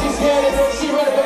She's headed, she ready